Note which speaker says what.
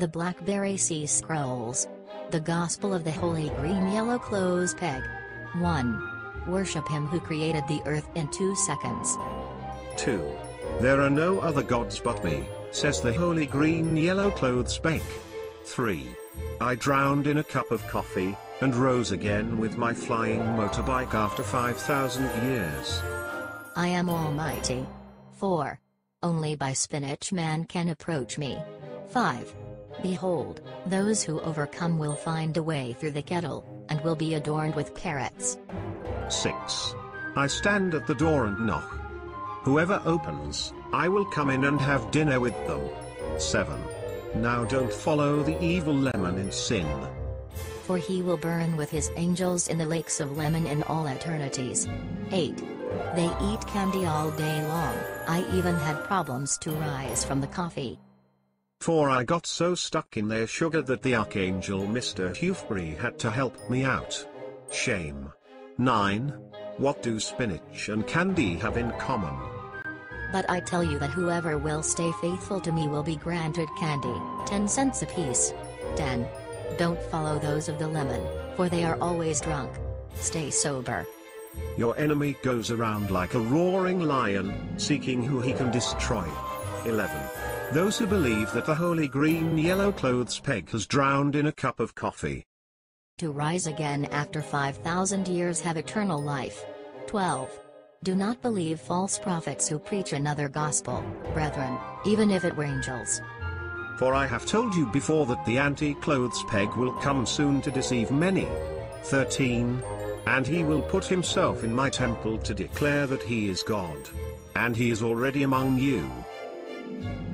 Speaker 1: The Blackberry Sea Scrolls. The Gospel of the Holy Green Yellow Clothes Peg. 1. Worship him who created the earth in 2 seconds.
Speaker 2: 2. There are no other gods but me, says the holy green yellow clothes peg. 3. I drowned in a cup of coffee, and rose again with my flying motorbike after 5,000 years.
Speaker 1: I am almighty. 4. Only by spinach man can approach me. 5. Behold, those who overcome will find a way through the kettle, and will be adorned with carrots.
Speaker 2: 6. I stand at the door and knock. Whoever opens, I will come in and have dinner with them. 7. Now don't follow the evil lemon in sin.
Speaker 1: For he will burn with his angels in the lakes of lemon in all eternities. 8. They eat candy all day long, I even had problems to rise from the coffee.
Speaker 2: For I got so stuck in their sugar that the archangel Mr. Hufbury had to help me out. Shame. 9. What do spinach and candy have in common?
Speaker 1: But I tell you that whoever will stay faithful to me will be granted candy, 10 cents apiece. 10. Don't follow those of the lemon, for they are always drunk. Stay sober.
Speaker 2: Your enemy goes around like a roaring lion, seeking who he can destroy. 11. Those who believe that the holy green yellow clothes peg has drowned in a cup of coffee.
Speaker 1: To rise again after 5,000 years have eternal life. 12. Do not believe false prophets who preach another gospel, brethren, even if it were angels.
Speaker 2: For I have told you before that the anti-clothes peg will come soon to deceive many. 13. And he will put himself in my temple to declare that he is God. And he is already among you, Thank you.